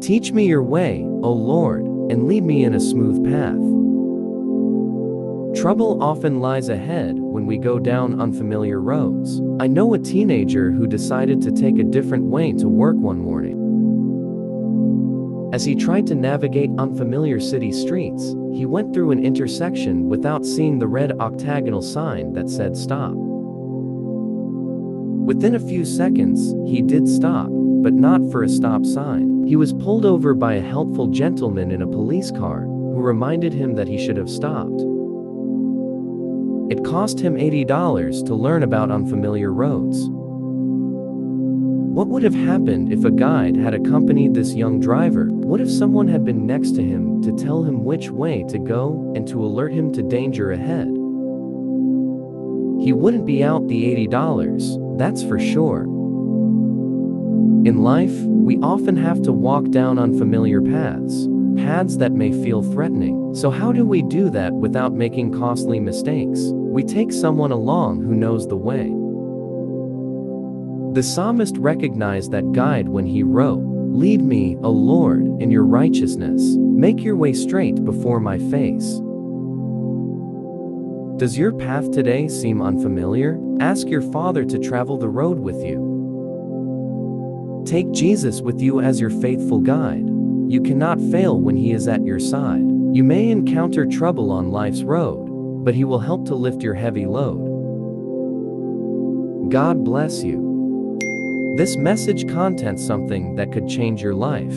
Teach me your way, O Lord, and lead me in a smooth path. Trouble often lies ahead when we go down unfamiliar roads. I know a teenager who decided to take a different way to work one morning. As he tried to navigate unfamiliar city streets, he went through an intersection without seeing the red octagonal sign that said stop. Within a few seconds, he did stop, but not for a stop sign. He was pulled over by a helpful gentleman in a police car, who reminded him that he should have stopped. It cost him $80 to learn about unfamiliar roads. What would have happened if a guide had accompanied this young driver? What if someone had been next to him to tell him which way to go and to alert him to danger ahead? He wouldn't be out the $80, that's for sure. In life, we often have to walk down unfamiliar paths, paths that may feel threatening. So how do we do that without making costly mistakes? We take someone along who knows the way. The psalmist recognized that guide when he wrote, Lead me, O Lord, in your righteousness. Make your way straight before my face. Does your path today seem unfamiliar? Ask your Father to travel the road with you. Take Jesus with you as your faithful guide. You cannot fail when he is at your side. You may encounter trouble on life's road, but he will help to lift your heavy load. God bless you. This message contains something that could change your life.